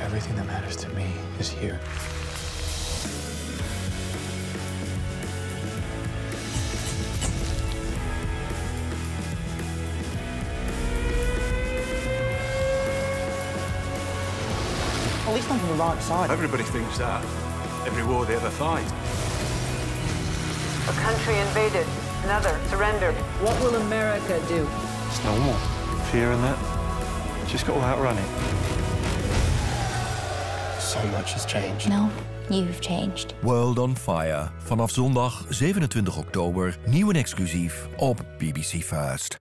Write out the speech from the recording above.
Everything that matters to me is here. At least I'm from the right side. Everybody thinks that. Every war they ever fight. A country invaded, another surrendered. What will America do? It's normal. Fear in that. Just got to outrun it. So much has changed. No, you've changed. World on Fire. Vanaf zondag 27 oktober. Nieuw en exclusief op BBC First.